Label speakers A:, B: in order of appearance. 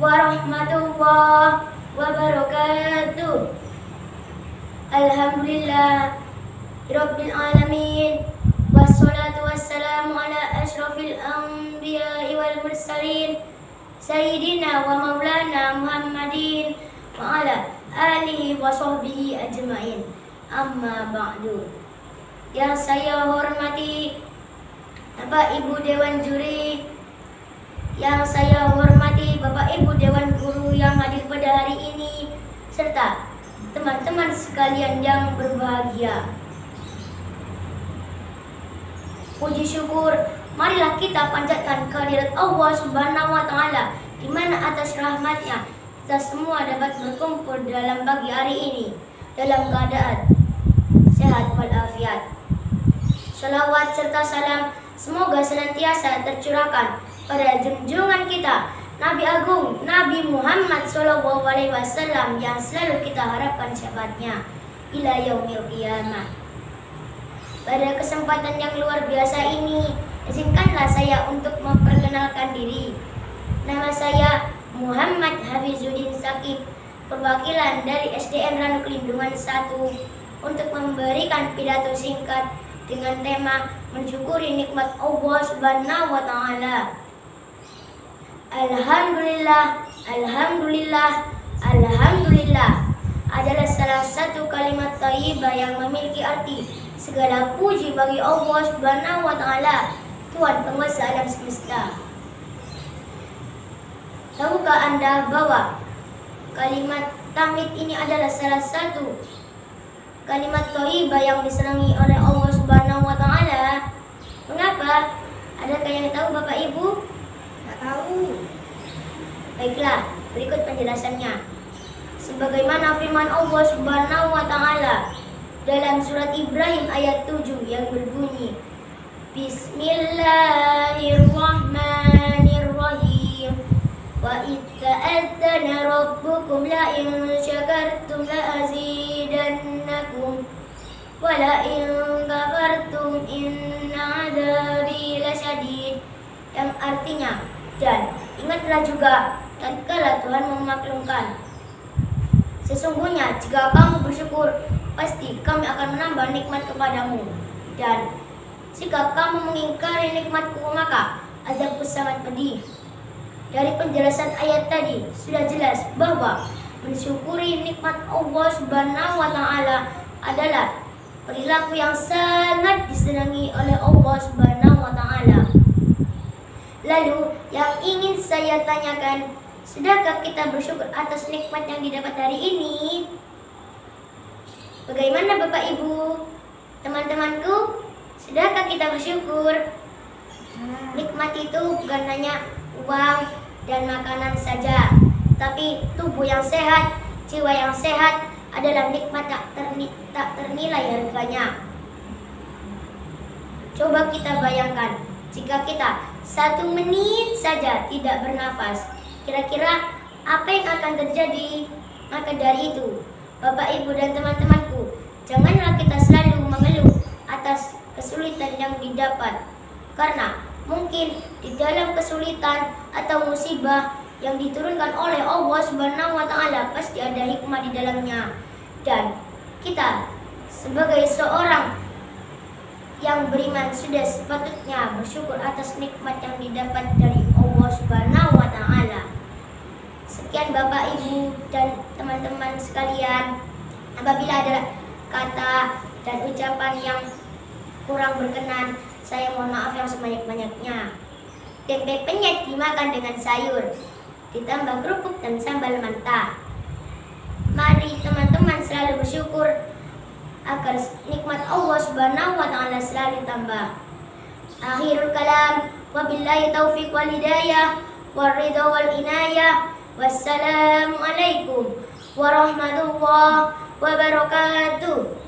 A: warahmatullahi wabarakatuh. Alhamdulillah Rabbil alamin. Wassalatu wassalamu ala ashrafil anbiya wal mursalin. Sayyidina wa maulana Muhammadin Wa ala alihi wa sahbihi ajma'in. Amma ba'du. Yang saya hormati Bapak Ibu Dewan Juri Yang saya hormati Bapak Ibu Dewan Guru yang hadir pada hari ini Serta teman-teman sekalian yang berbahagia. Puji syukur, marilah kita panjatkan kehadirat Allah Subhanahu wa taala di mana atas rahmatnya kita semua dapat berkumpul dalam pagi hari ini dalam keadaan sehat walafiat. Salawat serta salam semoga senantiasa tercurahkan pada junjungan kita Nabi Agung Nabi Muhammad Shallallahu Alaihi Wasallam yang selalu kita harapkan syafaatnya ila yaumil qiyamah. Pada kesempatan yang luar biasa ini, izinkanlah saya untuk memperkenalkan diri. Nama saya Muhammad Hafizuddin Sakib, perwakilan dari SDN Ranu Kelindungan 1 untuk memberikan pidato singkat dengan tema mensyukuri nikmat Allah Subhanahu wa taala. Alhamdulillah, Alhamdulillah, Alhamdulillah adalah salah satu kalimat thayyibah yang memiliki arti segala puji bagi Allah Subhanahu wa taala, Tuhan penguasa alam semesta. Tahukah Anda bahwa kalimat tahmid ini adalah salah satu kalimat thayyibah yang disenangi oleh Allah Subhanahu wa taala? Mengapa? Adakah yang tahu Bapak Ibu? Baiklah, berikut penjelasannya. Sebagaimana firman Allah Subhanahu wa taala dalam surat Ibrahim ayat 7 yang berbunyi Bismillahirrahmanirrahim. Wa itta'adzana rabbukum la in syakartum la azidannakum. Wa la in kafartum inna adabi lasyadid. Yang artinya dan ingatlah juga tatkala Tuhan memaklumkan. Sesungguhnya jika kamu bersyukur, pasti kami akan menambah nikmat kepadamu. Dan jika kamu mengingkari nikmatku, maka azabku sangat pedih. Dari penjelasan ayat tadi sudah jelas bahwa mensyukuri nikmat Allah Subhanahu wa taala adalah perilaku yang sangat disenangi oleh Allah Subhanahu wa taala. Lalu yang ingin saya tanyakan, sudahkah kita bersyukur atas nikmat yang didapat hari ini? Bagaimana Bapak Ibu? Teman-temanku, sudahkah kita bersyukur? Nikmat itu bukan hanya uang dan makanan saja, tapi tubuh yang sehat, jiwa yang sehat adalah nikmat tak, terni, tak ternilai harganya. Coba kita bayangkan, jika kita satu menit saja tidak bernafas. Kira-kira apa yang akan terjadi? Maka dari itu, Bapak, Ibu, dan teman-temanku, janganlah kita selalu mengeluh atas kesulitan yang didapat. Karena mungkin di dalam kesulitan atau musibah yang diturunkan oleh Allah Subhanahu wa taala pasti ada hikmah di dalamnya. Dan kita sebagai seorang yang beriman sudah sepatutnya bersyukur atas nikmat yang didapat dari Allah Subhanahu wa taala. Sekian Bapak Ibu dan teman-teman sekalian. Apabila ada kata dan ucapan yang kurang berkenan, saya mohon maaf yang sebanyak-banyaknya. Tempe penyet dimakan dengan sayur, ditambah kerupuk dan sambal mantap. Mari teman-teman selalu bersyukur agar nikmat Allah Subhanahu wa taala selalu tambah. Akhirul kalam wabillahi taufiq wal hidayah ridha wal inayah. Warahmatullahi wabarakatuh.